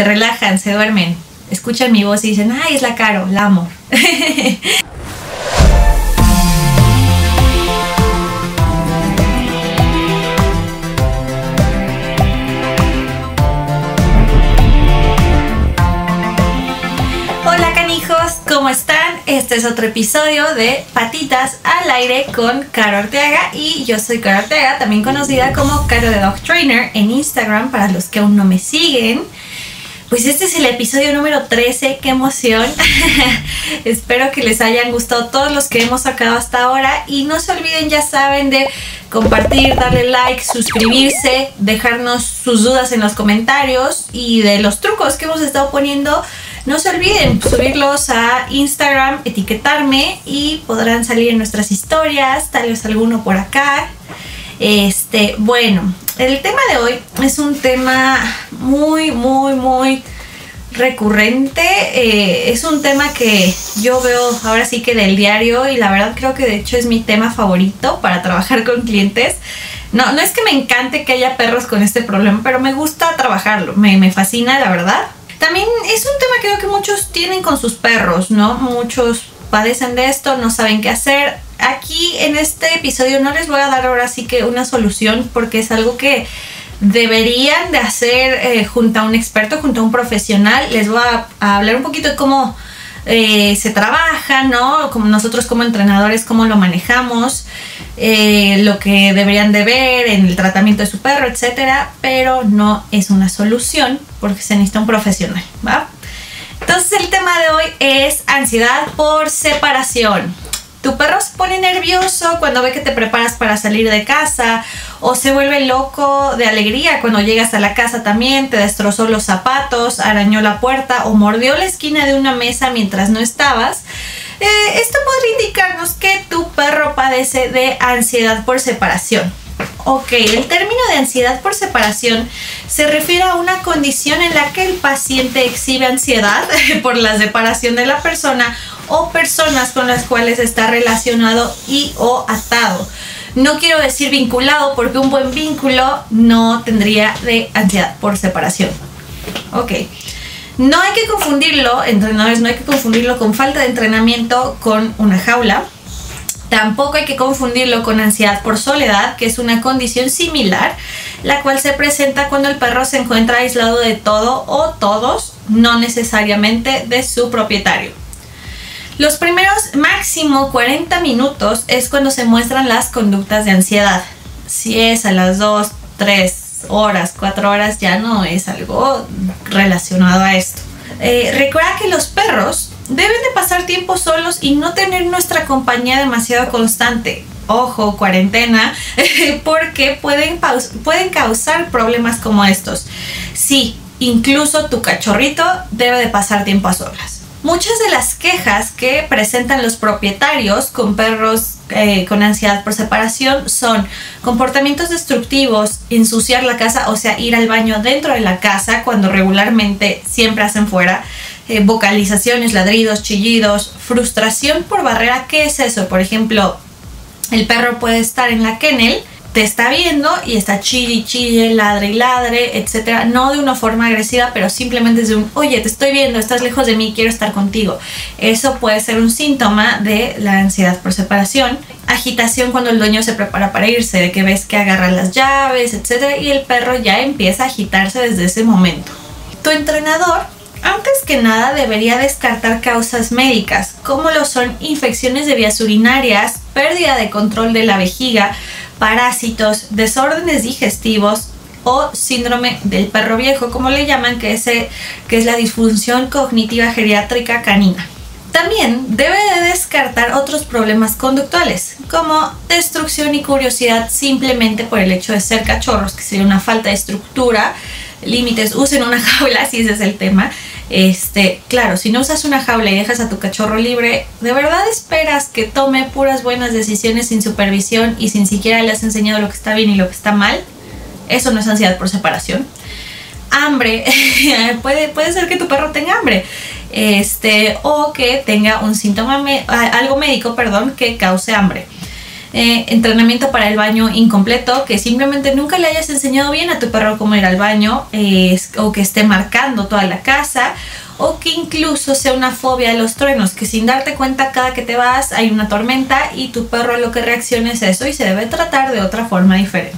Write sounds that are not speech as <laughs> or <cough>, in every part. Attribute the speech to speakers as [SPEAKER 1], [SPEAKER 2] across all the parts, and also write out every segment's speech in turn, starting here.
[SPEAKER 1] te relajan, se duermen, escuchan mi voz y dicen, ay, es la Caro, la amo. <laughs> Hola canijos, ¿cómo están? Este es otro episodio de Patitas al aire con Caro Ortega y yo soy Caro Ortega, también conocida como Caro de Dog Trainer en Instagram para los que aún no me siguen. Pues este es el episodio número 13, qué emoción. <laughs> Espero que les hayan gustado todos los que hemos sacado hasta ahora y no se olviden, ya saben, de compartir, darle like, suscribirse, dejarnos sus dudas en los comentarios y de los trucos que hemos estado poniendo no se olviden subirlos a Instagram, etiquetarme y podrán salir en nuestras historias, tal vez alguno por acá. Este, bueno, el tema de hoy es un tema muy, muy, muy recurrente. Eh, es un tema que yo veo ahora sí que del diario y la verdad creo que de hecho es mi tema favorito para trabajar con clientes. No, no es que me encante que haya perros con este problema, pero me gusta trabajarlo, me, me fascina la verdad. También es un tema que creo que muchos tienen con sus perros, ¿no? Muchos padecen de esto, no saben qué hacer. Aquí en este episodio no les voy a dar ahora sí que una solución porque es algo que deberían de hacer eh, junto a un experto, junto a un profesional. Les voy a, hablar un poquito de cómo eh, se trabaja, ¿no? Como nosotros como entrenadores, cómo lo manejamos. Eh, lo que deberían de ver en el tratamiento de su perro, etcétera, pero no es una solución porque se necesita un profesional, ¿va? Entonces el tema de hoy es ansiedad por separación. Tu perro se pone nervioso cuando ve que te preparas para salir de casa o se vuelve loco de alegría cuando llegas a la casa también, te destrozó los zapatos, arañó la puerta o mordió la esquina de una mesa mientras no estabas. Eh, esto podría indicarnos que tu perro padece de ansiedad por separación. Ok, el término de ansiedad por separación se refiere a una condición en la que el paciente exhibe ansiedad <laughs> por la separación de la persona o personas con las cuales está relacionado y o atado. No quiero decir vinculado porque un buen vínculo no tendría de ansiedad por separación. Ok. No hay que confundirlo, entrenadores, no hay que confundirlo con falta de entrenamiento con una jaula. Tampoco hay que confundirlo con ansiedad por soledad, que es una condición similar, la cual se presenta cuando el perro se encuentra aislado de todo o todos, no necesariamente de su propietario. Los primeros máximo 40 minutos es cuando se muestran las conductas de ansiedad. Si es a las 2, 3, horas, cuatro horas, ya no es algo relacionado a esto. Eh, recuerda que los perros deben de pasar tiempo solos y no tener nuestra compañía demasiado constante. Ojo, cuarentena, <laughs> porque pueden, pueden causar problemas como estos. Sí, incluso tu cachorrito debe de pasar tiempo a solas. Muchas de las quejas que presentan los propietarios con perros eh, con ansiedad por separación son comportamientos destructivos, ensuciar la casa, o sea, ir al baño dentro de la casa cuando regularmente siempre hacen fuera, eh, vocalizaciones, ladridos, chillidos, frustración por barrera. ¿Qué es eso? Por ejemplo, el perro puede estar en la kennel te está viendo y está chille, chille, ladre y ladre, etcétera. No de una forma agresiva, pero simplemente de un, oye, te estoy viendo, estás lejos de mí, quiero estar contigo. Eso puede ser un síntoma de la ansiedad por separación. Agitación cuando el dueño se prepara para irse, de que ves que agarra las llaves, etcétera, y el perro ya empieza a agitarse desde ese momento. Tu entrenador antes que nada debería descartar causas médicas, como lo son infecciones de vías urinarias, pérdida de control de la vejiga, parásitos, desórdenes digestivos o síndrome del perro viejo, como le llaman, que es, que es la disfunción cognitiva geriátrica canina. También debe de descartar otros problemas conductuales, como destrucción y curiosidad simplemente por el hecho de ser cachorros, que sería una falta de estructura, límites, usen una <laughs> jaula si ese es el tema, este, claro, si no usas una jaula y dejas a tu cachorro libre, ¿de verdad esperas que tome puras buenas decisiones sin supervisión y sin siquiera le has enseñado lo que está bien y lo que está mal? Eso no es ansiedad por separación. Hambre, <laughs> puede, puede ser que tu perro tenga hambre. Este, o que tenga un síntoma, algo médico, perdón, que cause hambre. Eh, entrenamiento para el baño incompleto, que simplemente nunca le hayas enseñado bien a tu perro cómo ir al baño o que esté marcando toda la casa o que incluso sea una fobia a los truenos, que sin darte cuenta cada que te vas hay una tormenta y tu perro lo que reacciona es eso y se debe tratar de otra forma diferente.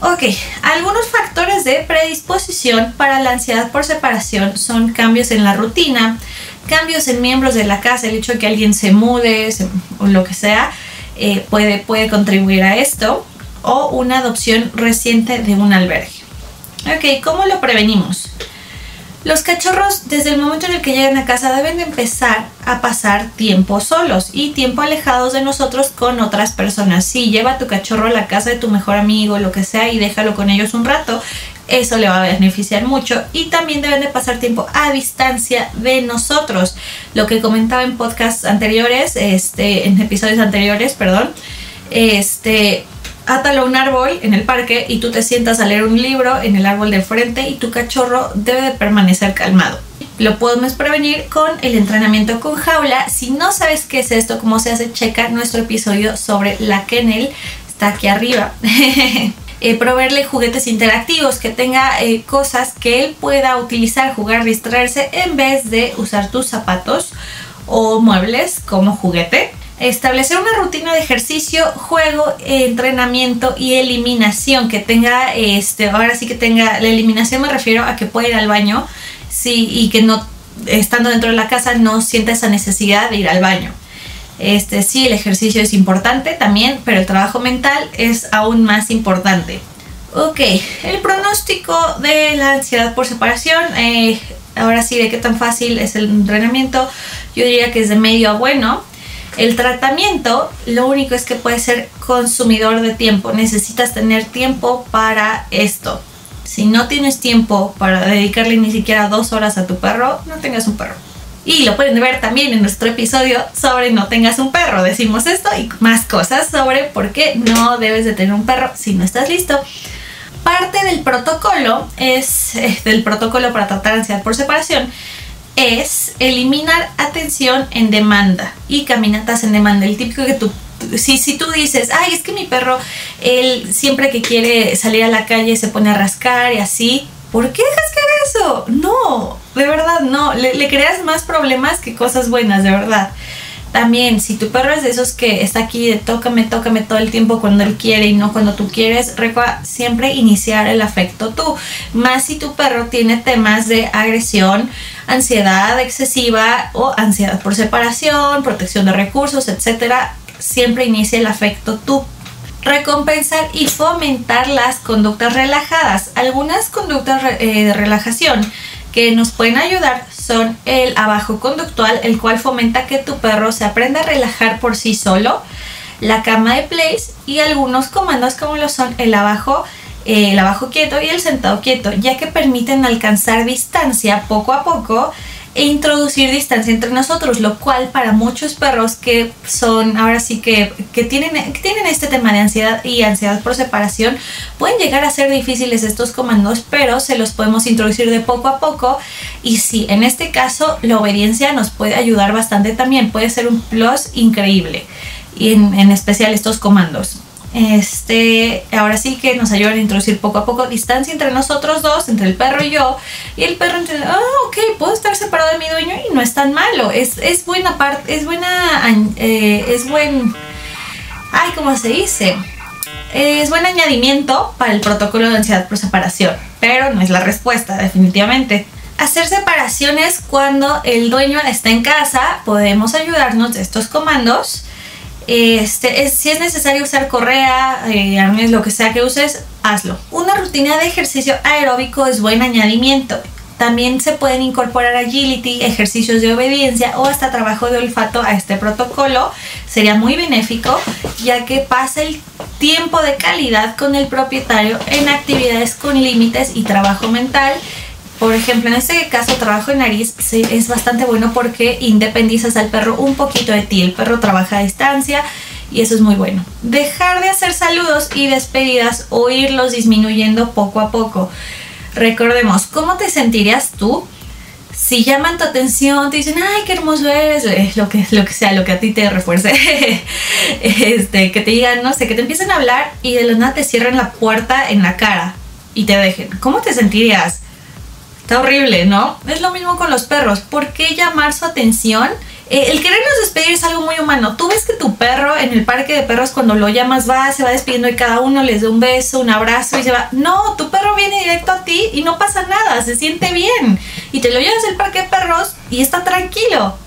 [SPEAKER 1] Ok, algunos factores de predisposición para la ansiedad por separación son cambios en la rutina, cambios en miembros de la casa, el hecho de que alguien se mude o lo que sea, eh, puede, puede contribuir a esto, o una adopción reciente de un albergue. Ok, ¿cómo lo prevenimos? Los cachorros desde el momento en el que llegan a casa deben de empezar a pasar tiempo solos y tiempo alejados de nosotros con otras personas. Si lleva tu cachorro a la casa de tu mejor amigo, lo que sea, y déjalo con ellos un rato, eso le va a beneficiar mucho. Y también deben de pasar tiempo a distancia de nosotros. Lo que comentaba en podcasts anteriores, este, en episodios anteriores, perdón, este, átalo a un árbol en el parque y tú te sientas a leer un libro en el árbol de frente y tu cachorro debe de permanecer calmado. Lo podemos prevenir con el entrenamiento con jaula. Si no sabes qué es esto, cómo se hace, checa nuestro episodio sobre la kennel. Está aquí arriba. <laughs> eh, proveerle juguetes interactivos, que tenga eh, cosas que él pueda utilizar, jugar, distraerse en vez de usar tus zapatos o muebles como juguete establecer una rutina de ejercicio, juego, entrenamiento y eliminación que tenga, este, ahora sí que tenga, la eliminación me refiero a que pueda ir al baño, sí, y que no, estando dentro de la casa, no sienta esa necesidad de ir al baño. Este, sí, el ejercicio es importante también, pero el trabajo mental es aún más importante. Ok, el pronóstico de la ansiedad por separación, eh, ahora sí, de qué tan fácil es el entrenamiento, yo diría que es de medio a bueno el tratamiento lo único es que puede ser consumidor de tiempo. Necesitas tener tiempo para esto. Si no tienes tiempo para dedicarle ni siquiera dos horas a tu perro, no tengas un perro. Y lo pueden ver también en nuestro episodio sobre no tengas un perro. Decimos esto y más cosas sobre por qué no debes de tener un perro si no estás listo. Parte del protocolo es eh, del protocolo para tratar ansiedad por separación es eliminar atención en demanda y caminatas en demanda. El típico que tú, si, si tú dices, ay, es que mi perro, él siempre que quiere salir a la calle se pone a rascar y así, ¿por qué dejas que eso? No, de verdad, no, le, le creas más problemas que cosas buenas, de verdad. También, si tu perro es de esos que está aquí de tócame, tócame todo el tiempo cuando él quiere y no cuando tú quieres, recuerda siempre iniciar el afecto tú. Más si tu perro tiene temas de agresión, ansiedad excesiva o ansiedad por separación, protección de recursos, etcétera, siempre inicia el afecto tú recompensar y fomentar las conductas relajadas. Algunas conductas eh, de relajación que nos pueden ayudar son el abajo conductual, el cual fomenta que tu perro se aprenda a relajar por sí solo, la cama de place y algunos comandos como lo son el abajo, eh, el abajo quieto y el sentado quieto, ya que permiten alcanzar distancia poco a poco e introducir distancia entre nosotros, lo cual para muchos perros que son ahora sí que, tienen, que tienen este tema de ansiedad y ansiedad por separación, pueden llegar a ser difíciles estos comandos, pero se los podemos introducir de poco a poco y sí, en este caso la obediencia nos puede ayudar bastante también, puede ser un plus increíble y en especial estos comandos. Este, ahora sí que nos ayudan a introducir poco a poco distancia entre nosotros dos, entre el perro y yo. Y el perro entiende, ah, ok, puedo estar separado de mi dueño y no es tan malo. Es, es buena parte, es buena, eh, es buen, ay, ¿cómo se dice? Es buen añadimiento para el protocolo de ansiedad por separación, pero no es la respuesta, definitivamente. Hacer separaciones cuando el dueño está en casa, podemos ayudarnos de estos comandos este, si es necesario usar correa, eh, lo que sea que uses, hazlo. Una rutina de ejercicio aeróbico es buen añadimiento. También se pueden incorporar agility, ejercicios de obediencia o hasta trabajo de olfato a este protocolo. Sería muy benéfico ya que pasa el tiempo de calidad con el propietario en actividades con límites y trabajo mental por ejemplo, en este caso, trabajo en nariz es bastante bueno porque independizas al perro un poquito de ti. El perro trabaja a distancia y eso es muy bueno. Dejar de hacer saludos y despedidas o irlos disminuyendo poco a poco. Recordemos, ¿cómo te sentirías tú si llaman tu atención, te dicen, ay, qué hermoso eres, lo que, lo que sea, lo que a ti te refuerce, <laughs> este, que te digan, no sé, que te empiecen a hablar y de la nada te cierren la puerta en la cara y te dejen. ¿Cómo te sentirías? Está horrible, ¿no? Es lo mismo con los perros. ¿Por qué llamar su atención? Eh, el querernos despedir es algo muy humano. Tú ves que tu perro en el parque de perros cuando lo llamas va, se va despidiendo y cada uno les da un beso, un abrazo y se va. No, tu perro viene directo a ti y no pasa nada, se siente bien. Y te lo llevas al parque de perros y está tranquilo.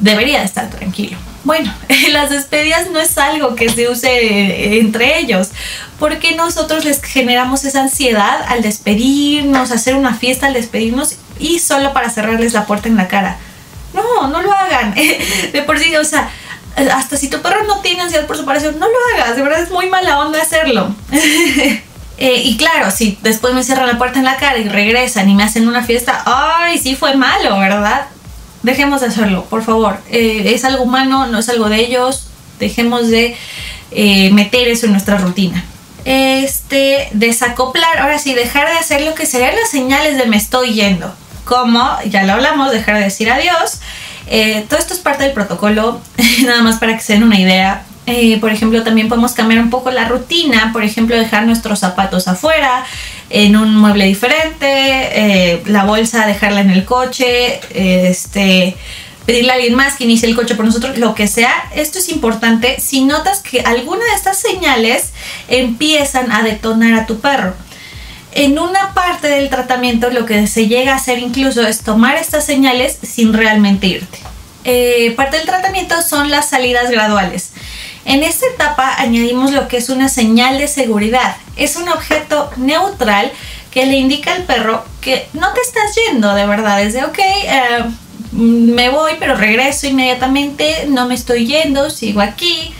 [SPEAKER 1] Debería estar tranquilo. Bueno, <laughs> las despedidas no es algo que se use entre ellos, porque nosotros les generamos esa ansiedad al despedirnos, hacer una fiesta al despedirnos y solo para cerrarles la puerta en la cara. No, no lo hagan. <laughs> De por sí, o sea, hasta si tu perro no tiene ansiedad por separación, no lo hagas. De verdad es muy mala onda hacerlo. <laughs> Eh, y claro, si después me cierran la puerta en la cara y regresan y me hacen una fiesta, ay, sí fue malo, ¿verdad? Dejemos de hacerlo, por favor. Eh, es algo humano, no es algo de ellos. Dejemos de eh, meter eso en nuestra rutina. Este, desacoplar, ahora sí, dejar de hacer lo que serían las señales de me estoy yendo. Como ya lo hablamos, dejar de decir adiós. Eh, todo esto es parte del protocolo, <laughs> nada más para que se den una idea. Por ejemplo, también podemos cambiar un poco la rutina, por ejemplo, dejar nuestros zapatos afuera, en un mueble diferente, eh, la bolsa dejarla en el coche, este, pedirle a alguien más que inicie el coche por nosotros, lo que sea. Esto es importante si notas que alguna de estas señales empiezan a detonar a tu perro. En una parte del tratamiento lo que se llega a hacer incluso es tomar estas señales sin realmente irte. Eh, parte del tratamiento son las salidas graduales. En esta etapa añadimos lo que es una señal de seguridad. Es un objeto neutral que le indica al perro que no te estás yendo de verdad. Es de, ok, eh, me voy, pero regreso inmediatamente, no me estoy yendo, sigo aquí.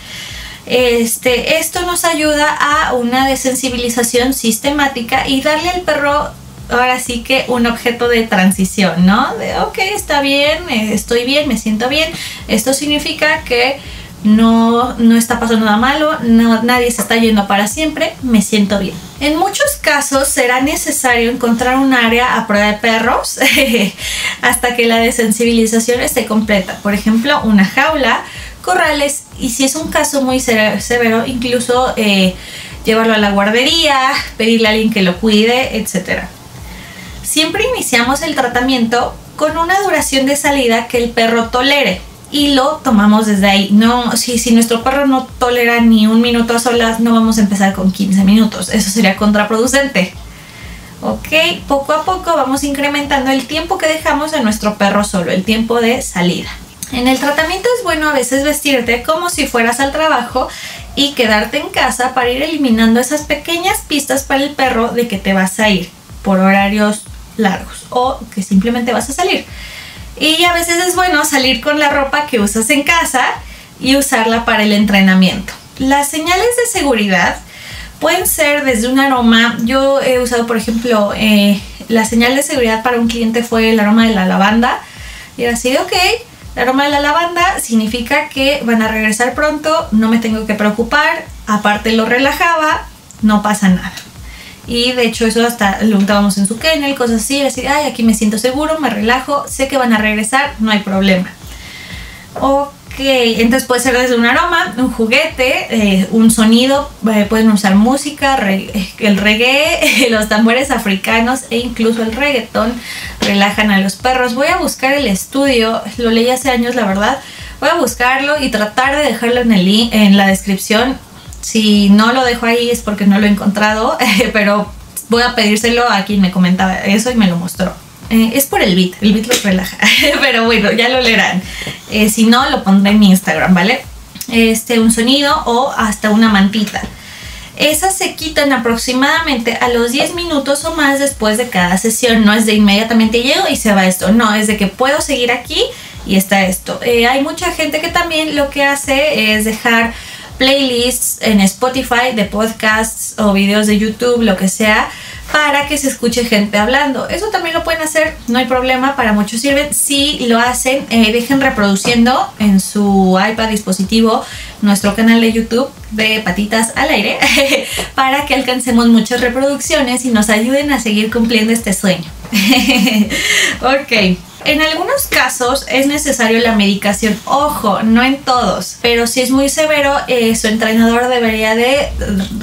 [SPEAKER 1] Este, esto nos ayuda a una desensibilización sistemática y darle al perro ahora sí que un objeto de transición, ¿no? De, ok, está bien, estoy bien, me siento bien. Esto significa que no, no está pasando nada malo, nadie se está yendo para siempre, me siento bien. En muchos casos será necesario encontrar un área a prueba de perros <laughs> hasta que la desensibilización esté completa. Por ejemplo, una jaula, corrales y si es un caso muy severo, incluso eh, llevarlo a la guardería, pedirle a alguien que lo cuide, etc. Siempre iniciamos el tratamiento con una duración de salida que el perro tolere y lo tomamos desde ahí. No, si, si nuestro perro no tolera ni un minuto a solas, no vamos a empezar con 15 minutos. Eso sería contraproducente. Ok, poco a poco vamos incrementando el tiempo que dejamos a nuestro perro solo, el tiempo de salida. En el tratamiento es bueno a veces vestirte como si fueras al trabajo y quedarte en casa para ir eliminando esas pequeñas pistas para el perro de que te vas a ir por horarios largos o que simplemente vas a salir. Y a veces es bueno salir con la ropa que usas en casa y usarla para el entrenamiento. Las señales de seguridad pueden ser desde un aroma. Yo he usado, por ejemplo, eh, la señal de seguridad para un cliente fue el aroma de la lavanda. Y era así ok, el aroma de la lavanda significa que van a regresar pronto, no me tengo que preocupar, aparte lo relajaba, no pasa nada. Y de hecho eso hasta lo untábamos en su kennel, cosas así, así, ay, aquí me siento seguro, me relajo, sé que van a regresar, no hay problema. Ok, entonces puede ser desde un aroma, un juguete, eh, un sonido, eh, pueden usar música, el reggae, <laughs> los tambores africanos e incluso el reggaetón relajan a los perros. Voy a buscar el estudio, lo leí hace años la verdad, voy a buscarlo y tratar de dejarlo en, el, en la descripción si no lo dejo ahí es porque no lo he encontrado, <laughs> pero voy a pedírselo a quien me comentaba eso y me lo mostró. Eh, es por el beat, el beat los relaja, <laughs> pero bueno, ya lo leerán. Eh, si no, lo pondré en mi Instagram, ¿vale? Este, un sonido o hasta una mantita. Esas se quitan aproximadamente a los 10 minutos o más después de cada sesión. No es de inmediatamente llego y se va esto. No, es de que puedo seguir aquí y está esto. Eh, hay mucha gente que también lo que hace es dejar playlists en Spotify de podcasts o videos de YouTube, lo que sea, para que se escuche gente hablando. Eso también lo pueden hacer, no hay problema, para muchos sirven. Si lo hacen, eh, dejen reproduciendo en su iPad dispositivo nuestro canal de YouTube de Patitas al Aire <laughs> para que alcancemos muchas reproducciones y nos ayuden a seguir cumpliendo este sueño. <laughs> ok, En algunos casos es necesario la medicación, ojo, no en todos, pero si es muy severo, eh, su entrenador debería de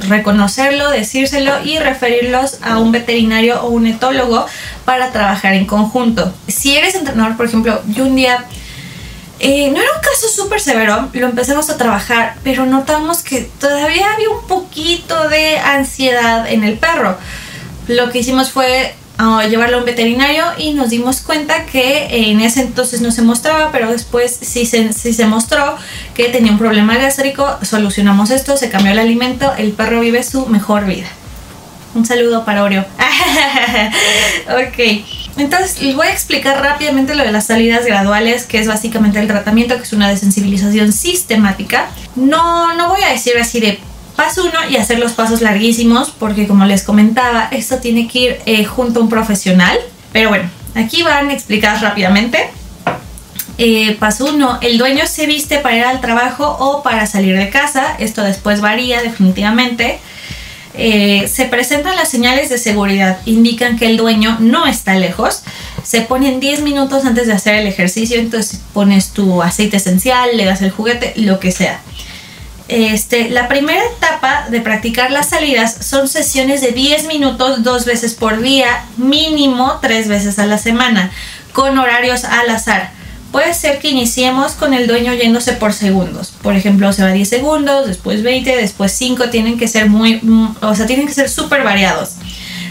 [SPEAKER 1] reconocerlo, decírselo y referirlos a un veterinario o un etólogo para trabajar en conjunto. Si eres entrenador, por ejemplo, yo un día eh, no era un caso súper severo, lo empezamos a trabajar, pero notamos que todavía había un poquito de ansiedad en el perro. Lo que hicimos fue ah, llevarlo a un veterinario y nos dimos cuenta que en ese entonces no se mostraba, pero después sí se, sí se mostró que tenía un problema gástrico, solucionamos esto, se cambió el alimento, el perro vive su mejor vida. Un saludo para Oreo. <laughs> ok. Entonces les voy a explicar rápidamente lo de las salidas graduales, que es básicamente el tratamiento, que es una desensibilización sistemática. No, no voy a decir así de paso uno y hacer los pasos larguísimos, porque como les comentaba, esto tiene que ir eh, junto a un profesional. Pero bueno, aquí van explicadas rápidamente. Eh, paso uno, el dueño se viste para ir al trabajo o para salir de casa. Esto después varía definitivamente. Eh, se presentan las señales de seguridad, indican que el dueño no está lejos. Se ponen 10 minutos antes de hacer el ejercicio, entonces pones tu aceite esencial, le das el juguete, lo que sea. Este, la primera etapa de practicar las salidas son sesiones de 10 minutos dos veces por día, mínimo tres veces a la semana, con horarios al azar puede ser que iniciemos con el dueño yéndose por segundos. Por ejemplo, se va 10 segundos, después 20, después 5, tienen que ser muy, mm, o sea, tienen que ser súper variados.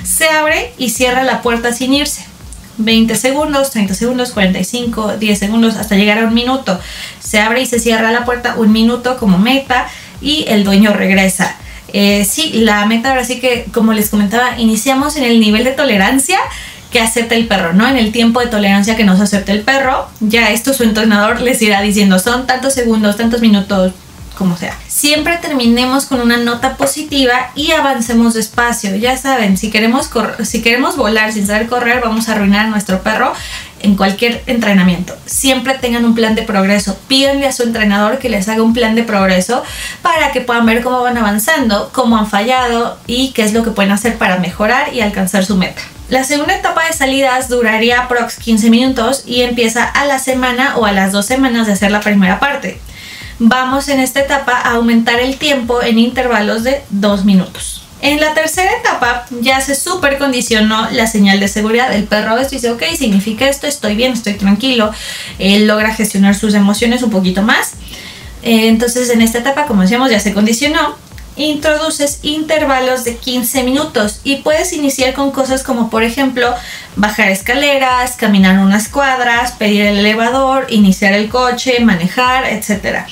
[SPEAKER 1] Se abre y cierra la puerta sin irse. 20 segundos, 30 segundos, 45, 10 segundos, hasta llegar a un minuto. Se abre y se cierra la puerta un minuto como meta y el dueño regresa. Eh, sí, la meta ahora sí que, como les comentaba, iniciamos en el nivel de tolerancia que acepte el perro, ¿no? En el tiempo de tolerancia que nos acepte el perro, ya esto su entrenador les irá diciendo, son tantos segundos, tantos minutos, como sea. Siempre terminemos con una nota positiva y avancemos despacio. Ya saben, si queremos, si queremos volar sin saber correr, vamos a arruinar a nuestro perro en cualquier entrenamiento. Siempre tengan un plan de progreso. Pídanle a su entrenador que les haga un plan de progreso para que puedan ver cómo van avanzando, cómo han fallado y qué es lo que pueden hacer para mejorar y alcanzar su meta. La segunda etapa de salidas duraría aprox 15 minutos y empieza a la semana o a las dos semanas de hacer la primera parte. Vamos en esta etapa a aumentar el tiempo en intervalos de 2 minutos. En la tercera etapa ya se supercondicionó la señal de seguridad. El perro a dice, ok, significa esto, estoy bien, estoy tranquilo. Él logra gestionar sus emociones un poquito más. Eh, entonces en esta etapa, como decíamos, ya se condicionó introduces intervalos de 15 minutos y puedes iniciar con cosas como por ejemplo bajar escaleras, caminar unas cuadras, pedir el elevador, iniciar el coche, manejar, etc.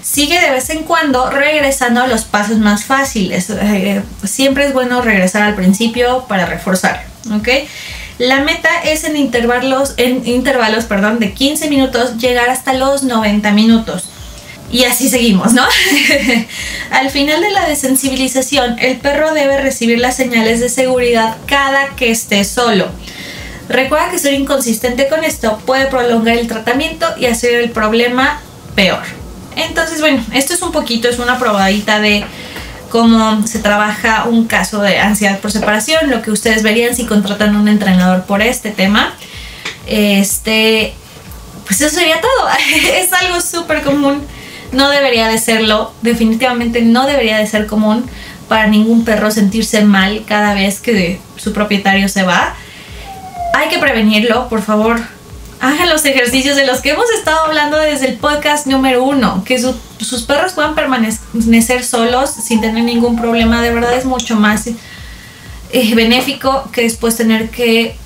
[SPEAKER 1] Sigue de vez en cuando regresando a los pasos más fáciles. Eh, siempre es bueno regresar al principio para reforzar. La meta es en intervalos, en intervalos perdón, de 15 minutos llegar hasta los 90 minutos. Y así seguimos, ¿no? <laughs> Al final de la desensibilización, el perro debe recibir las señales de seguridad cada que esté solo. Recuerda que ser inconsistente con esto puede prolongar el tratamiento y hacer el problema peor. Entonces, bueno, esto es un poquito, es una probadita de cómo se trabaja un caso de ansiedad por separación, lo que ustedes verían si contratan un entrenador por este tema. Este, pues eso sería todo. <laughs> es algo súper común no debería de serlo, definitivamente no debería de ser común para ningún perro sentirse mal cada vez que su propietario se va. Hay que prevenirlo, por favor. Hagan los ejercicios de los que hemos estado hablando desde el podcast número uno, que sus perros puedan permanecer solos sin tener ningún problema. De verdad es mucho más eh, benéfico que después tener que,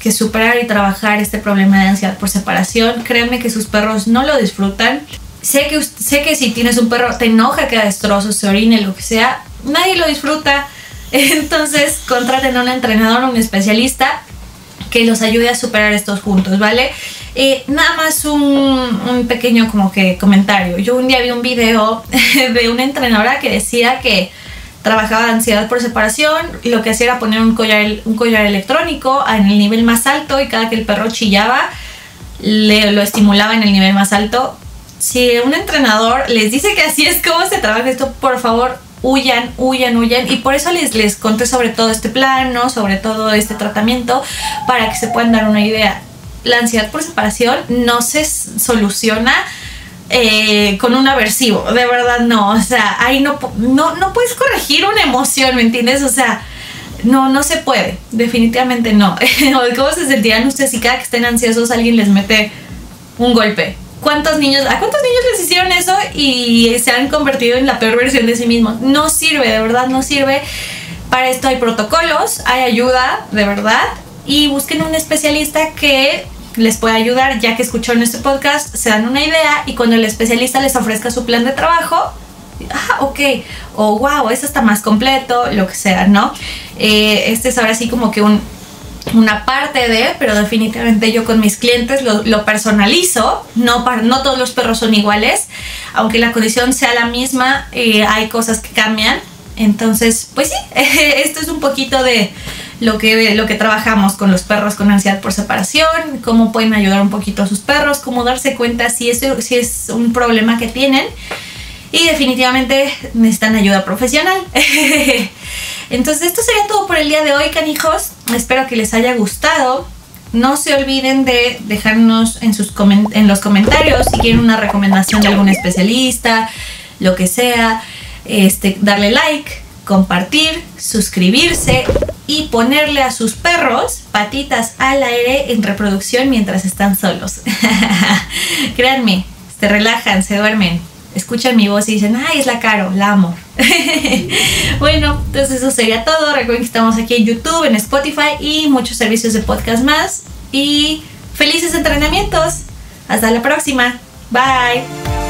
[SPEAKER 1] que superar y trabajar este problema de ansiedad por separación. Créanme que sus perros no lo disfrutan sé que, sé que si tienes un perro te enoja que haga destrozos, se orine, lo que sea, nadie lo disfruta. <laughs> Entonces contraten a un entrenador, un especialista que los ayude a superar estos juntos, ¿vale? Eh, nada más un, un, pequeño como que comentario. Yo un día vi un video <laughs> de una entrenadora que decía que trabajaba ansiedad por separación y lo que hacía era poner un collar, un collar electrónico en el nivel más alto y cada que el perro chillaba le, lo estimulaba en el nivel más alto si un entrenador les dice que así es como se trabaja esto, por favor, huyan, huyan, huyan. Y por eso les, les conté sobre todo este plano, sobre todo este tratamiento, para que se puedan dar una idea. la ansiedad por separación no se soluciona eh, con un aversivo, de verdad no, o sea, ahí no, no, no puedes corregir una emoción, ¿me entiendes? O sea, no, no se puede, definitivamente no. <laughs> ¿Cómo se sentirán ustedes si cada que estén ansiosos alguien les mete un golpe? ¿Cuántos niños, a cuántos niños les hicieron eso y se han convertido en la peor versión de sí mismos? No sirve, de verdad no sirve. Para esto hay protocolos, hay ayuda, de verdad. Y busquen un especialista que les pueda ayudar, ya que escucharon este podcast, se dan una idea y cuando el especialista les ofrezca su plan de trabajo, ah, ok, o wow, eso está más completo, lo que sea, ¿no? Eh, este es ahora sí como que un, una parte de, pero definitivamente yo con mis clientes lo, personalizo, no, no todos los perros son iguales, aunque la condición sea la misma, eh, hay cosas que cambian, entonces, pues sí, <laughs> esto es un poquito de lo que, lo que trabajamos con los perros con ansiedad por separación, cómo pueden ayudar un poquito a sus perros, cómo darse cuenta si, eso, si es un problema que tienen y definitivamente necesitan ayuda profesional. <laughs> Entonces esto sería todo por el día de hoy, canijos. Espero que les haya gustado. No se olviden de dejarnos en, sus en los comentarios si quieren una recomendación de algún especialista, lo que sea. Este, darle like, compartir, suscribirse y ponerle a sus perros patitas al aire en reproducción mientras están solos. <laughs> Créanme, se relajan, se duermen, escuchan mi voz y dicen, ay, es la Caro, la amo. <laughs> bueno, entonces eso sería todo. Recuerden que estamos aquí en YouTube, en Spotify y muchos servicios de podcast más. Y felices entrenamientos. Hasta la próxima. Bye.